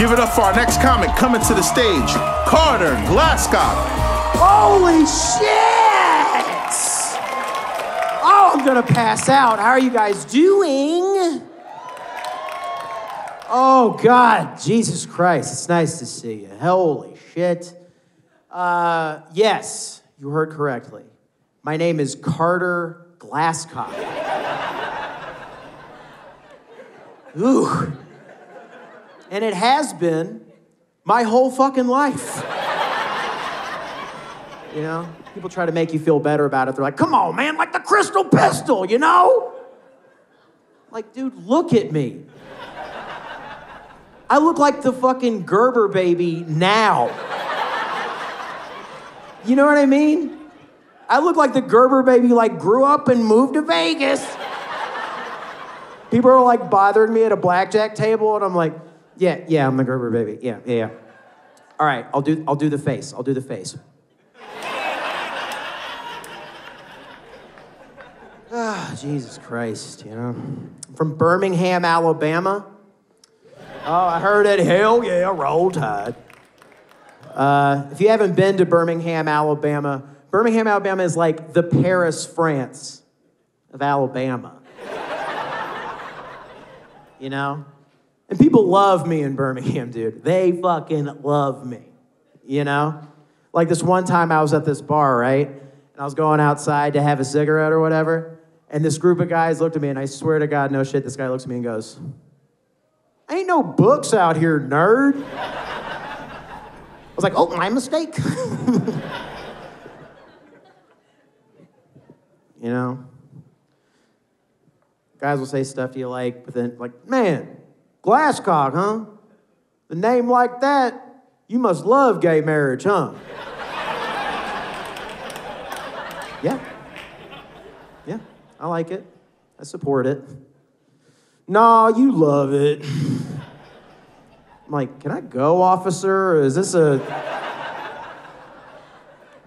Give it up for our next comic coming to the stage, Carter Glascock. Holy shit! Oh, I'm gonna pass out. How are you guys doing? Oh, God, Jesus Christ, it's nice to see you. Holy shit. Uh, yes, you heard correctly. My name is Carter Glascock. Ooh. And it has been my whole fucking life. You know, people try to make you feel better about it. They're like, come on, man, like the crystal pistol, you know? Like, dude, look at me. I look like the fucking Gerber baby now. You know what I mean? I look like the Gerber baby like grew up and moved to Vegas. People are like bothering me at a blackjack table, and I'm like, yeah, yeah, I'm a Gerber baby. Yeah, yeah, yeah. All right, I'll do I'll do the face. I'll do the face. Ah, Jesus Christ, you know. From Birmingham, Alabama. Oh, I heard it. Hell yeah, roll tide. Uh, if you haven't been to Birmingham, Alabama, Birmingham, Alabama is like the Paris, France of Alabama. you know? And people love me in Birmingham, dude. They fucking love me. You know? Like this one time I was at this bar, right? And I was going outside to have a cigarette or whatever. And this group of guys looked at me, and I swear to God, no shit, this guy looks at me and goes, Ain't no books out here, nerd. I was like, oh, my mistake. you know? Guys will say stuff to you like, but then, like, man, Glascock, huh? The name like that, you must love gay marriage, huh? yeah. Yeah, I like it. I support it. Nah, you love it. I'm like, can I go, officer? Is this a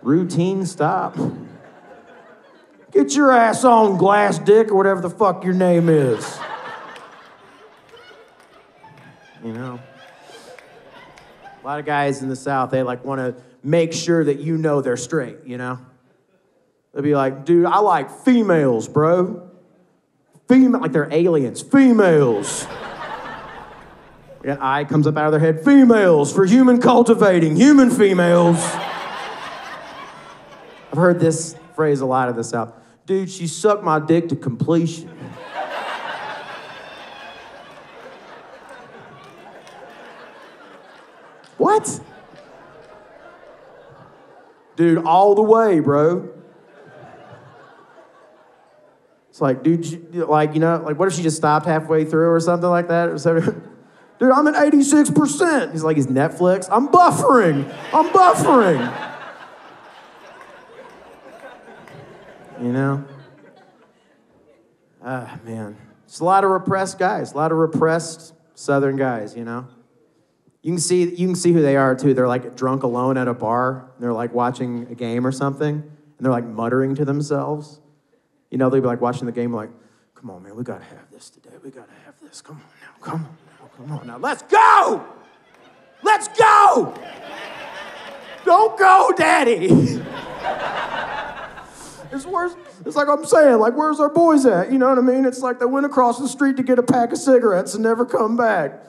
routine stop? Get your ass on, glass dick, or whatever the fuck your name is. You know? A lot of guys in the South, they like want to make sure that you know they're straight, you know? They'll be like, dude, I like females, bro. Female, like they're aliens. Females. An eye comes up out of their head. Females for human cultivating. Human females. I've heard this phrase a lot in the South. Dude, she sucked my dick to completion. What? Dude, all the way, bro. It's like, dude, like, you know, like, what if she just stopped halfway through or something like that? Or something? Dude, I'm at 86%. He's like, he's Netflix. I'm buffering. I'm buffering. You know? Ah, man. It's a lot of repressed guys, a lot of repressed Southern guys, you know? You can see, you can see who they are too. They're like drunk alone at a bar. They're like watching a game or something. And they're like muttering to themselves. You know, they'll be like watching the game, like, come on, man, we gotta have this today. We gotta have this. Come on now, come on now, come on now. Let's go! Let's go! Don't go, daddy! it's worse. It's like I'm saying, like, where's our boys at? You know what I mean? It's like they went across the street to get a pack of cigarettes and never come back.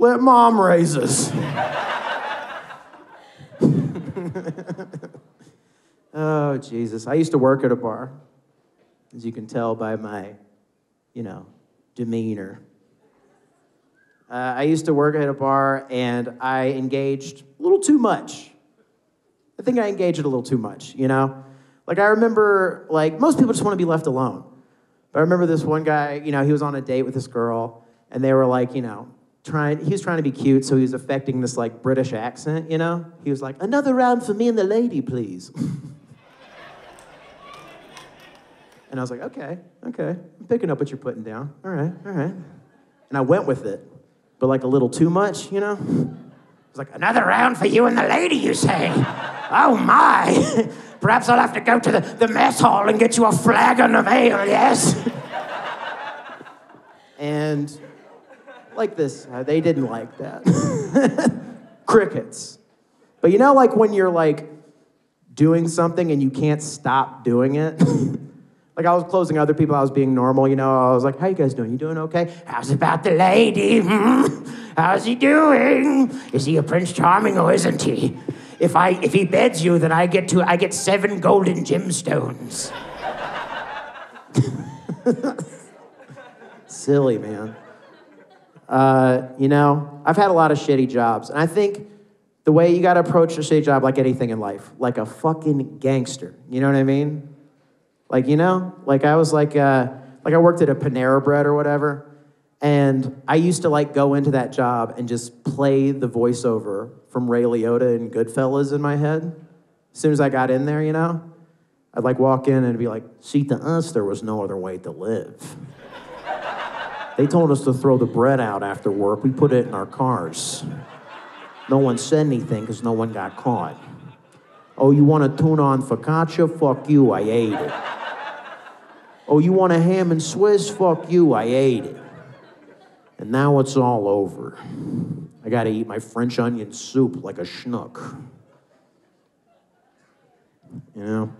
Let mom raise us. oh, Jesus. I used to work at a bar as you can tell by my, you know, demeanor. Uh, I used to work at a bar and I engaged a little too much. I think I engaged a little too much, you know? Like, I remember, like, most people just want to be left alone. But I remember this one guy, you know, he was on a date with this girl and they were like, you know, trying, he was trying to be cute, so he was affecting this, like, British accent, you know? He was like, another round for me and the lady, please. And I was like, okay, okay. I'm picking up what you're putting down. All right, all right. And I went with it, but like a little too much, you know? It was like, another round for you and the lady, you say? Oh my. Perhaps I'll have to go to the, the mess hall and get you a flagon of ale, yes? and like this. Uh, they didn't like that. Crickets. But you know, like when you're like doing something and you can't stop doing it? like I was closing other people, I was being normal, you know. I was like, how you guys doing? You doing okay? How's about the lady? How's he doing? Is he a Prince Charming or isn't he? If I if he beds you, then I get to I get seven golden gemstones. Silly, man. Uh, you know, I've had a lot of shitty jobs, and I think the way you got to approach a shitty job, like anything in life, like a fucking gangster. You know what I mean? Like, you know, like I was like, uh, like I worked at a Panera Bread or whatever, and I used to like go into that job and just play the voiceover from Ray Liotta and Goodfellas in my head. As soon as I got in there, you know, I'd like walk in and be like, see, to us, there was no other way to live. They told us to throw the bread out after work. We put it in our cars. No one said anything because no one got caught. Oh, you want a tuna on focaccia? Fuck you, I ate it. Oh, you want a ham and Swiss? Fuck you, I ate it. And now it's all over. I gotta eat my French onion soup like a schnook. You know?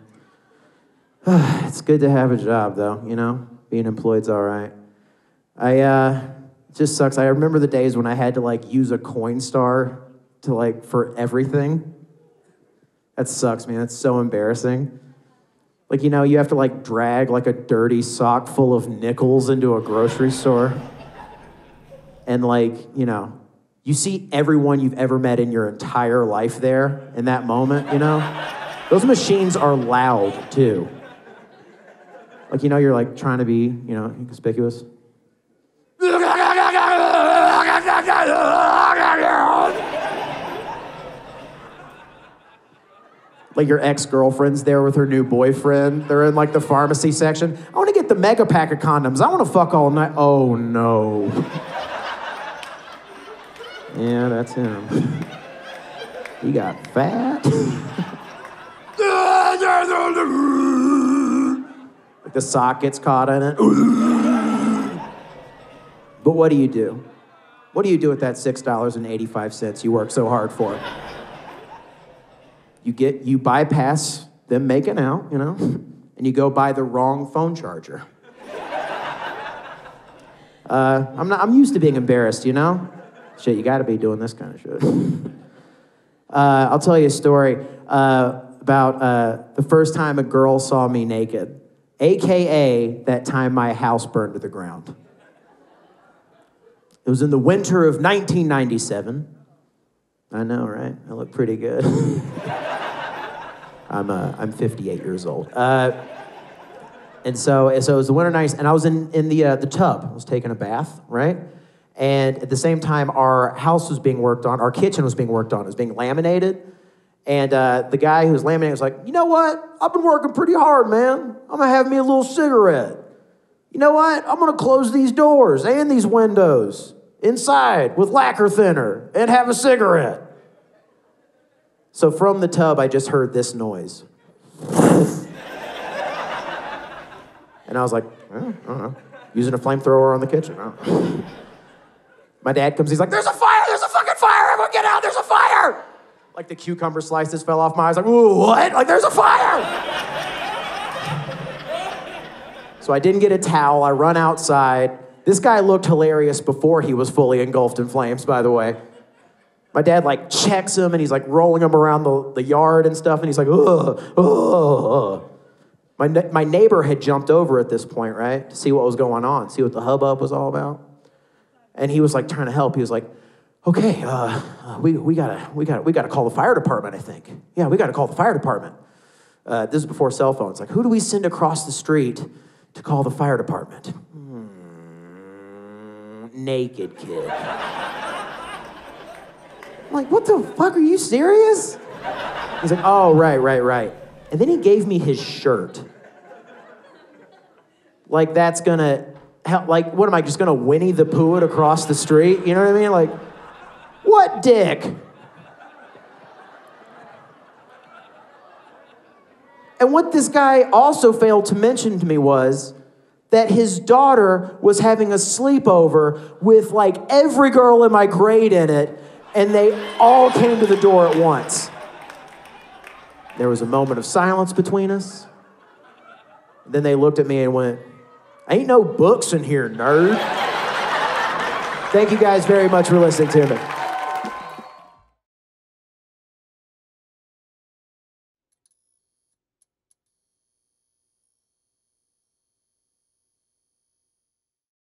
it's good to have a job, though, you know? Being employed's all right. I, uh, just sucks. I remember the days when I had to, like, use a Coinstar to, like, for everything. That sucks, man. That's so embarrassing. Like, you know, you have to, like, drag, like, a dirty sock full of nickels into a grocery store. And, like, you know, you see everyone you've ever met in your entire life there in that moment, you know? Those machines are loud, too. Like, you know, you're like trying to be, you know, conspicuous. Like your ex girlfriend's there with her new boyfriend. They're in like the pharmacy section. I want to get the mega pack of condoms. I want to fuck all night. Oh no. yeah, that's him. He got fat. the sock gets caught in it. but what do you do? What do you do with that $6.85 you work so hard for? You get you bypass them making out, you know, and you go buy the wrong phone charger. Uh, I'm not. I'm used to being embarrassed, you know. Shit, you got to be doing this kind of shit. uh, I'll tell you a story uh, about uh, the first time a girl saw me naked, aka that time my house burned to the ground. It was in the winter of 1997. I know, right? I look pretty good. I'm, uh, I'm 58 years old. Uh, and so, so it was the winter nights, and I was in, in the, uh, the tub. I was taking a bath, right? And at the same time, our house was being worked on, our kitchen was being worked on, it was being laminated. And uh, the guy who was laminating was like, You know what? I've been working pretty hard, man. I'm gonna have me a little cigarette. You know what? I'm gonna close these doors and these windows inside with lacquer thinner and have a cigarette. So from the tub, I just heard this noise. and I was like, I don't know. Using a flamethrower on the kitchen. My dad comes, he's like, There's a fire, there's a fucking fire, everyone get out, there's a fire. Like the cucumber slices fell off my eyes, like, Ooh, what? Like, there's a fire. so I didn't get a towel, I run outside. This guy looked hilarious before he was fully engulfed in flames, by the way. My dad like checks him and he's like rolling him around the, the yard and stuff, and he's like, ugh, ugh. My, my neighbor had jumped over at this point, right, to see what was going on, see what the hubbub was all about. And he was like trying to help. He was like, okay, uh, we, we, gotta, we, gotta, we gotta call the fire department, I think. Yeah, we gotta call the fire department. Uh, this is before cell phones. Like, who do we send across the street to call the fire department? Naked kid. I'm like, what the fuck? Are you serious? He's like, oh, right, right, right. And then he gave me his shirt. Like, that's gonna help. Like, what am I just gonna Winnie the Pooh it across the street? You know what I mean? Like, what dick? And what this guy also failed to mention to me was that his daughter was having a sleepover with like every girl in my grade in it, and they all came to the door at once. There was a moment of silence between us. Then they looked at me and went, Ain't no books in here, nerd. Thank you guys very much for listening to me.